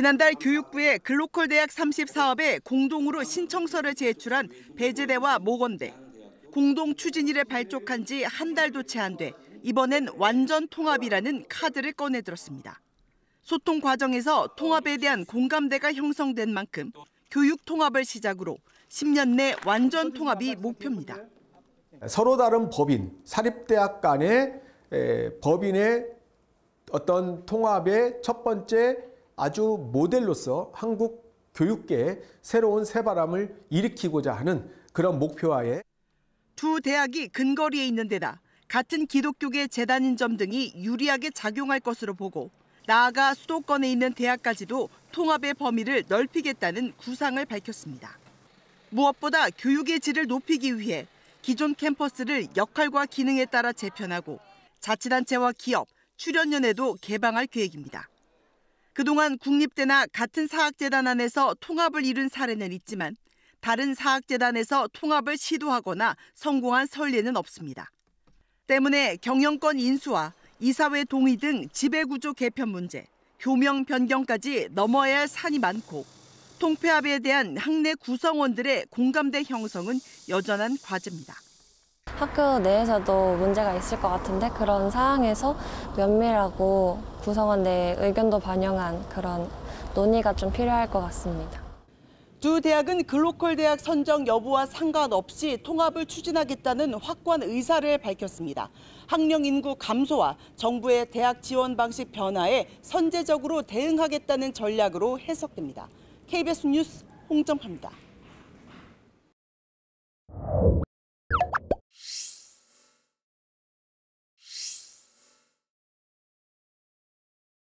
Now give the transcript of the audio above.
지난달 교육부에 글로컬 대학 30 사업에 공동으로 신청서를 제출한 배재대와 모건대. 공동 추진일에 발족한 지 한 달도 채 안 돼 이번엔 완전 통합이라는 카드를 꺼내 들었습니다. 소통 과정에서 통합에 대한 공감대가 형성된 만큼 교육 통합을 시작으로 10년 내 완전 통합이 목표입니다. 서로 다른 법인, 사립대학 간의 에, 법인의 어떤 통합의 첫 번째 아주 모델로서 한국 교육계에 새로운 새바람을 일으키고자 하는 그런 목표하에 두 대학이 근거리에 있는 데다 같은 기독교계 재단인 점 등이 유리하게 작용할 것으로 보고 나아가 수도권에 있는 대학까지도 통합의 범위를 넓히겠다는 구상을 밝혔습니다. 무엇보다 교육의 질을 높이기 위해 기존 캠퍼스를 역할과 기능에 따라 재편하고 자치단체와 기업, 출연연회도 개방할 계획입니다. 그동안 국립대나 같은 사학재단 안에서 통합을 이룬 사례는 있지만 다른 사학재단에서 통합을 시도하거나 성공한 선례는 없습니다. 때문에 경영권 인수와 이사회 동의 등 지배구조 개편 문제, 교명 변경까지 넘어야 할 산이 많고 통폐합에 대한 학내 구성원들의 공감대 형성은 여전한 과제입니다. 학교 내에서도 문제가 있을 것 같은데 그런 사항에서 면밀하고 구성원의 의견도 반영한 그런 논의가 좀 필요할 것 같습니다. 두 대학은 글로컬 대학 선정 여부와 상관없이 통합을 추진하겠다는 확고한 의사를 밝혔습니다. 학령 인구 감소와 정부의 대학 지원 방식 변화에 선제적으로 대응하겠다는 전략으로 해석됩니다. KBS 뉴스 홍정파입니다.